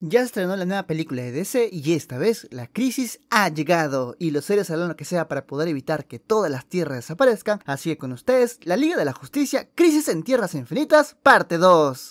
Ya estrenó la nueva película de DC y esta vez la crisis ha llegado y los seres harán lo que sea para poder evitar que todas las tierras desaparezcan. Así que con ustedes, la Liga de la Justicia, Crisis en Tierras Infinitas, parte 2.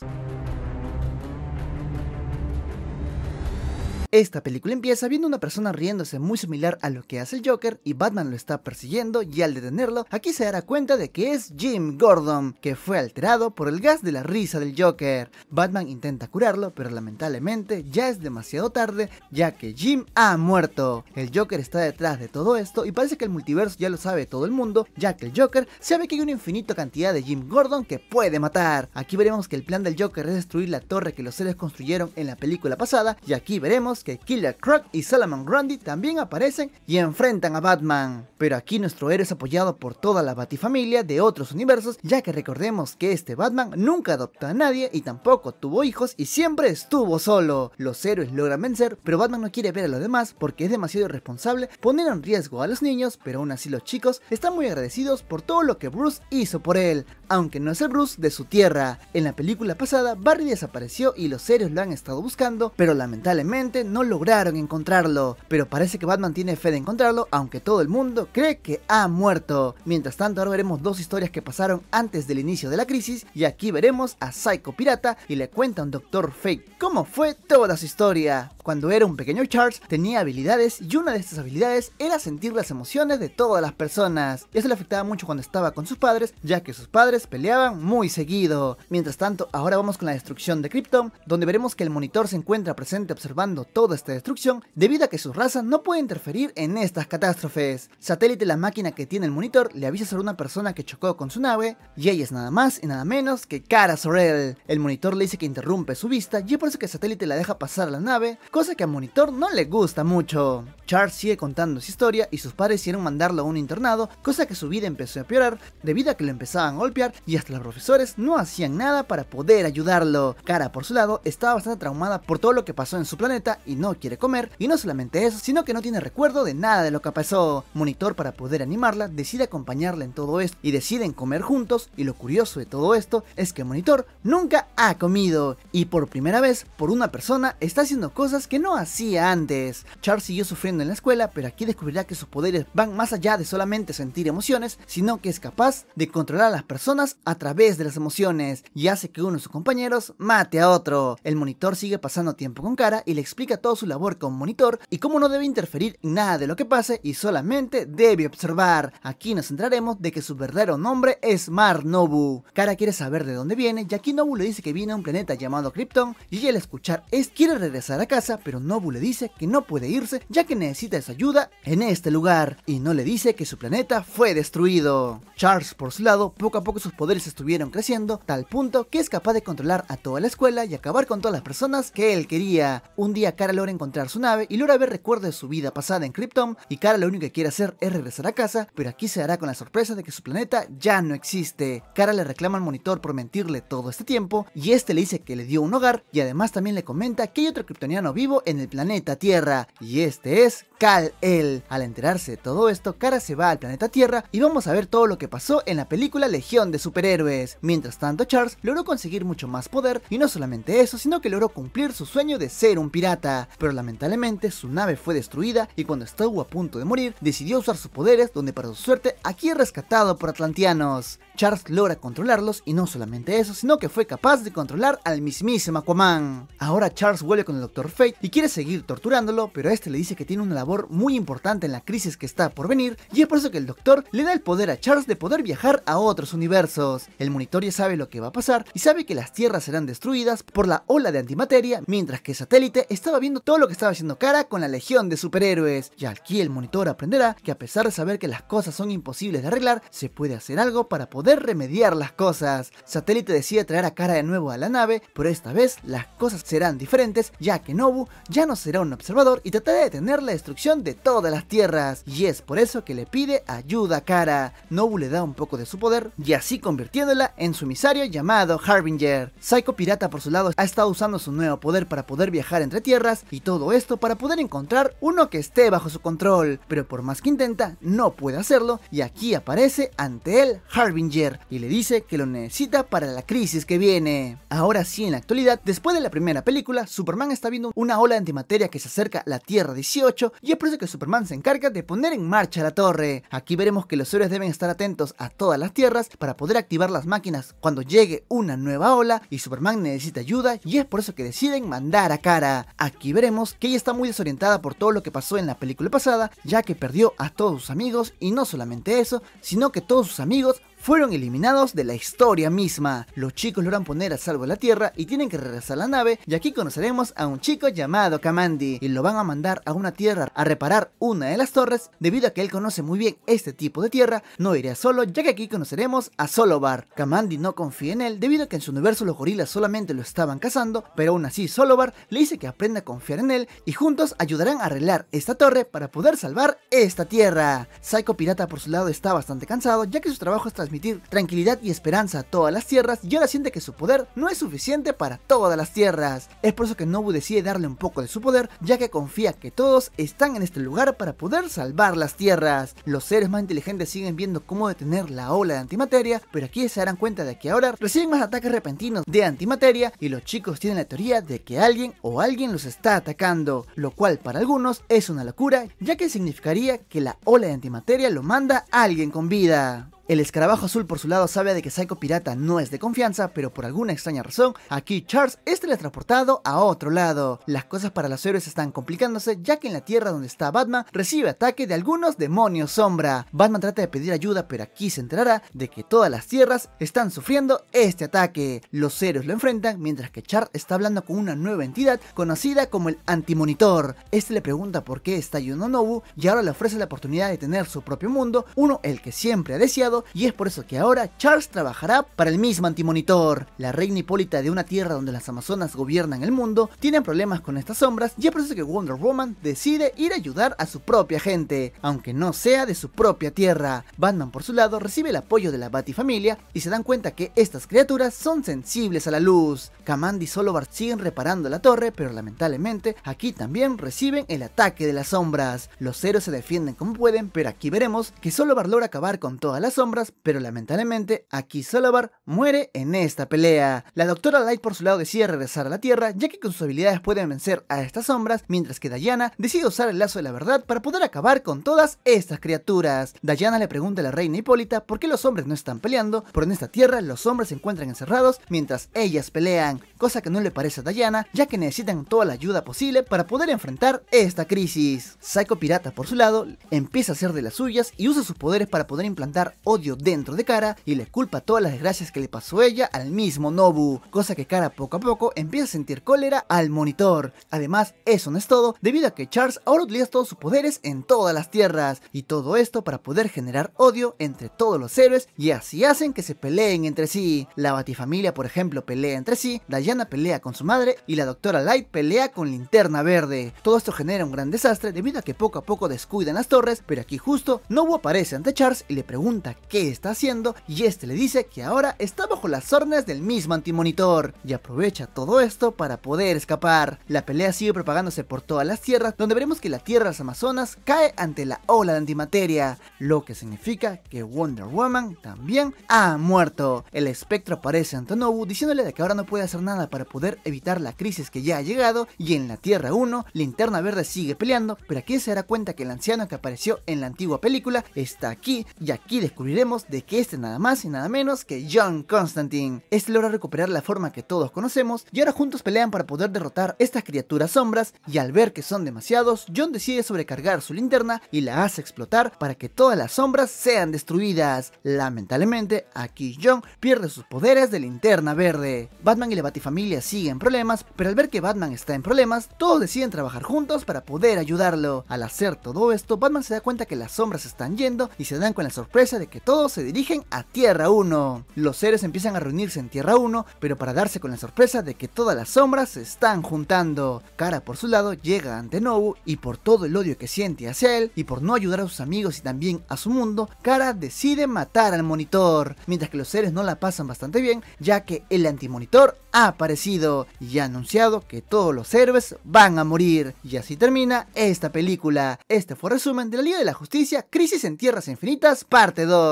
Esta película empieza viendo una persona riéndose muy similar a lo que hace el Joker y Batman lo está persiguiendo y al detenerlo, aquí se dará cuenta de que es Jim Gordon, que fue alterado por el gas de la risa del Joker. Batman intenta curarlo, pero lamentablemente ya es demasiado tarde, ya que Jim ha muerto. El Joker está detrás de todo esto y parece que el multiverso ya lo sabe todo el mundo, ya que el Joker sabe que hay una infinita cantidad de Jim Gordon que puede matar. Aquí veremos que el plan del Joker es destruir la torre que los seres construyeron en la película pasada, y aquí veremos que Killer Croc y Solomon Grundy también aparecen y enfrentan a Batman. Pero aquí nuestro héroe es apoyado por toda la Batifamilia de otros universos, ya que recordemos que este Batman nunca adoptó a nadie y tampoco tuvo hijos y siempre estuvo solo. Los héroes logran vencer, pero Batman no quiere ver a los demás porque es demasiado irresponsable poner en riesgo a los niños, pero aún así los chicos están muy agradecidos por todo lo que Bruce hizo por él, aunque no es el Bruce de su tierra. En la película pasada, Barry desapareció y los héroes lo han estado buscando, pero lamentablemente no lograron encontrarlo, pero parece que Batman tiene fe de encontrarlo, aunque todo el mundo cree que ha muerto. Mientras tanto, ahora veremos dos historias que pasaron antes del inicio de la crisis, y aquí veremos a Psycho Pirata y le cuenta a un Doctor Fake cómo fue toda su historia. Cuando era un pequeño Charles, tenía habilidades y una de estas habilidades era sentir las emociones de todas las personas. Y eso le afectaba mucho cuando estaba con sus padres, ya que sus padres peleaban muy seguido. Mientras tanto, ahora vamos con la destrucción de Krypton, donde veremos que el monitor se encuentra presente observando toda esta destrucción, debido a que su raza no puede interferir en estas catástrofes. Satélite, la máquina que tiene el monitor, le avisa sobre una persona que chocó con su nave, y ella es nada más y nada menos que Kara Sorel. El monitor le dice que interrumpe su vista, y es por eso que Satélite la deja pasar a la nave, cosa que a Monitor no le gusta mucho. Charles sigue contando su historia y sus padres hicieron mandarlo a un internado, cosa que su vida empezó a empeorar debido a que lo empezaban a golpear y hasta los profesores no hacían nada para poder ayudarlo. Cara por su lado estaba bastante traumada por todo lo que pasó en su planeta y no quiere comer, y no solamente eso, sino que no tiene recuerdo de nada de lo que pasó. Monitor para poder animarla decide acompañarla en todo esto y deciden comer juntos y lo curioso de todo esto es que Monitor nunca ha comido y por primera vez por una persona está haciendo cosas que no hacía antes. Charles siguió sufriendo en la escuela, pero aquí descubrirá que sus poderes van más allá de solamente sentir emociones, sino que es capaz de controlar a las personas a través de las emociones y hace que uno de sus compañeros mate a otro. El monitor sigue pasando tiempo con Cara y le explica toda su labor como monitor y cómo no debe interferir en nada de lo que pase y solamente debe observar. Aquí nos centraremos de que su verdadero nombre es Mar Nobu. Cara quiere saber de dónde viene y aquí Nobu le dice que viene a un planeta llamado Krypton y al escuchar es quiere regresar a casa pero Nobu le dice que no puede irse ya que necesita su ayuda en este lugar y no le dice que su planeta fue destruido. Charles por su lado, poco a poco sus poderes estuvieron creciendo, tal punto que es capaz de controlar a toda la escuela y acabar con todas las personas que él quería. Un día Kara logra encontrar su nave y logra ver recuerdos de su vida pasada en Krypton y Kara lo único que quiere hacer es regresar a casa, pero aquí se dará con la sorpresa de que su planeta ya no existe. Kara le reclama al monitor por mentirle todo este tiempo y este le dice que le dio un hogar y además también le comenta que hay otro kryptoniano vivo en el planeta Tierra y este es Kal-El. Al enterarse de todo esto, Kara se va al planeta Tierra y vamos a ver todo lo que pasó en la película Legión de Superhéroes. Mientras tanto, Charles logró conseguir mucho más poder y no solamente eso, sino que logró cumplir su sueño de ser un pirata. Pero lamentablemente su nave fue destruida y cuando estuvo a punto de morir, decidió usar sus poderes donde para su suerte aquí es rescatado por atlantianos. Charles logra controlarlos y no solamente eso, sino que fue capaz de controlar al mismísimo Aquaman. Ahora Charles vuelve con el Dr. Fate y quiere seguir torturándolo, pero este le dice que tiene una labor muy importante en la crisis que está por venir y es por eso que el Doctor le da el poder a Charles de poder viajar a otros universos. El monitor ya sabe lo que va a pasar y sabe que las tierras serán destruidas por la ola de antimateria, mientras que Satélite estaba viendo todo lo que estaba haciendo Cara con la legión de superhéroes. Y aquí el monitor aprenderá que a pesar de saber que las cosas son imposibles de arreglar, se puede hacer algo para poder remediar las cosas. Satélite decide traer a Cara de nuevo a la nave, pero esta vez las cosas serán diferentes, ya que Nobu ya no será un observador y tratará de detener la destrucción de todas las tierras. Y es por eso que le pide ayuda a Kara. Nobu le da un poco de su poder y así convirtiéndola en su emisario llamado Harbinger. Psycho Pirata por su lado ha estado usando su nuevo poder para poder viajar entre tierras y todo esto para poder encontrar uno que esté bajo su control. Pero por más que intenta, no puede hacerlo y aquí aparece ante él Harbinger y le dice que lo necesita para la crisis que viene. Ahora sí, en la actualidad, después de la primera película, Superman está viendo una ola de antimateria que se acerca a la Tierra 18 y es por eso que Superman se encarga de poner en marcha la torre. Aquí veremos que los héroes deben estar atentos a todas las tierras para poder activar las máquinas cuando llegue una nueva ola y Superman necesita ayuda y es por eso que deciden mandar a Kara. Aquí veremos que ella está muy desorientada por todo lo que pasó en la película pasada, ya que perdió a todos sus amigos y no solamente eso, sino que todos sus amigos fueron eliminados de la historia misma. Los chicos logran poner a salvo la Tierra y tienen que regresar a la nave y aquí conoceremos a un chico llamado Kamandi y lo van a mandar a una Tierra a reparar una de las torres debido a que él conoce muy bien este tipo de Tierra, no irá solo ya que aquí conoceremos a Solobar. Kamandi no confía en él debido a que en su universo los gorilas solamente lo estaban cazando, pero aún así Solobar le dice que aprenda a confiar en él y juntos ayudarán a arreglar esta torre para poder salvar esta Tierra. Psycho Pirata por su lado está bastante cansado ya que su trabajo es tranquilidad y esperanza a todas las tierras y ahora siente que su poder no es suficiente para todas las tierras. Es por eso que Nobu decide darle un poco de su poder ya que confía que todos están en este lugar para poder salvar las tierras. Los seres más inteligentes siguen viendo cómo detener la ola de antimateria, pero aquí se darán cuenta de que ahora reciben más ataques repentinos de antimateria y los chicos tienen la teoría de que alguien o alguien los está atacando, lo cual para algunos es una locura ya que significaría que la ola de antimateria lo manda alguien con vida. El escarabajo azul por su lado sabe de que Psycho Pirata no es de confianza, pero por alguna extraña razón, aquí Charles es teletransportado a otro lado. Las cosas para los héroes están complicándose, ya que en la tierra donde está Batman recibe ataque de algunos demonios sombra. Batman trata de pedir ayuda, pero aquí se enterará de que todas las tierras están sufriendo este ataque. Los héroes lo enfrentan, mientras que Charles está hablando con una nueva entidad conocida como el Antimonitor. Este le pregunta por qué está ayudando a Nobu y ahora le ofrece la oportunidad de tener su propio mundo, uno el que siempre ha deseado y es por eso que ahora Charles trabajará para el mismo antimonitor. La reina Hipólita de una tierra donde las amazonas gobiernan el mundo tienen problemas con estas sombras y es por eso que Wonder Woman decide ir a ayudar a su propia gente, aunque no sea de su propia tierra. Batman por su lado recibe el apoyo de la Batifamilia y se dan cuenta que estas criaturas son sensibles a la luz. Kamandi y Solovar siguen reparando la torre, pero lamentablemente aquí también reciben el ataque de las sombras. Los héroes se defienden como pueden, pero aquí veremos que Solovar logra acabar con todas las sombras pero lamentablemente aquí Solovar muere en esta pelea. La doctora Light por su lado decide regresar a la Tierra, ya que con sus habilidades pueden vencer a estas sombras, mientras que Diana decide usar el lazo de la verdad para poder acabar con todas estas criaturas. Diana le pregunta a la reina Hipólita por qué los hombres no están peleando, pero en esta Tierra los hombres se encuentran encerrados mientras ellas pelean, cosa que no le parece a Diana, ya que necesitan toda la ayuda posible para poder enfrentar esta crisis. Psycho Pirata por su lado empieza a hacer de las suyas y usa sus poderes para poder implantar odio dentro de Kara y le culpa todas las desgracias que le pasó ella al mismo Nobu, cosa que Kara poco a poco empieza a sentir cólera al monitor. Además, eso no es todo, debido a que Charles ahora utiliza todos sus poderes en todas las tierras, y todo esto para poder generar odio entre todos los héroes y así hacen que se peleen entre sí. La Batifamilia, por ejemplo, pelea entre sí, Diana pelea con su madre y la Doctora Light pelea con Linterna Verde. Todo esto genera un gran desastre debido a que poco a poco descuidan las torres, pero aquí justo Nobu aparece ante Charles y le pregunta qué está haciendo y este le dice que ahora está bajo las órdenes del mismo antimonitor y aprovecha todo esto para poder escapar. La pelea sigue propagándose por todas las tierras donde veremos que la tierra de las Amazonas cae ante la ola de antimateria, lo que significa que Wonder Woman también ha muerto. El espectro aparece ante Nobu diciéndole que ahora no puede hacer nada para poder evitar la crisis que ya ha llegado y en la Tierra 1 Linterna Verde sigue peleando, pero aquí se dará cuenta que el anciano que apareció en la antigua película está aquí y aquí descubrirá de que este nada más y nada menos que John Constantine. Este logra recuperar la forma que todos conocemos y ahora juntos pelean para poder derrotar estas criaturas sombras y al ver que son demasiados, John decide sobrecargar su linterna y la hace explotar para que todas las sombras sean destruidas. Lamentablemente, aquí John pierde sus poderes de linterna verde. Batman y la Batifamilia siguen problemas, pero al ver que Batman está en problemas, todos deciden trabajar juntos para poder ayudarlo. Al hacer todo esto, Batman se da cuenta que las sombras están yendo y se dan con la sorpresa de que todos se dirigen a Tierra 1. Los seres empiezan a reunirse en Tierra 1, pero para darse con la sorpresa de que todas las sombras se están juntando. Kara por su lado llega ante Nobu y por todo el odio que siente hacia él y por no ayudar a sus amigos y también a su mundo, Kara decide matar al monitor, mientras que los seres no la pasan bastante bien, ya que el antimonitor ha aparecido y ha anunciado que todos los héroes van a morir. Y así termina esta película. Este fue resumen de la Liga de la Justicia, Crisis en Tierras Infinitas, parte 2.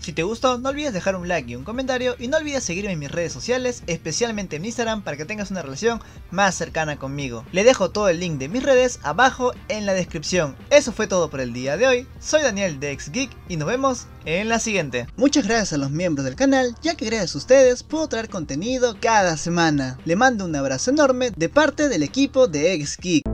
Si te gustó, no olvides dejar un like y un comentario y no olvides seguirme en mis redes sociales, especialmente en Instagram para que tengas una relación más cercana conmigo. Le dejo todo el link de mis redes abajo en la descripción. Eso fue todo por el día de hoy, soy Daniel de Geek y nos vemos en la siguiente. Muchas gracias a los miembros del canal, ya que gracias a ustedes puedo traer contenido cada semana. Le mando un abrazo enorme de parte del equipo de Geek.